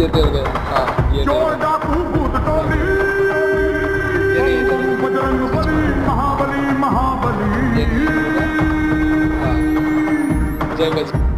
ये तेरे गए हाँ ये चोर डाकू भूत टोली ये ये बजरंग बली महाबली महाबली हाँ। जय बच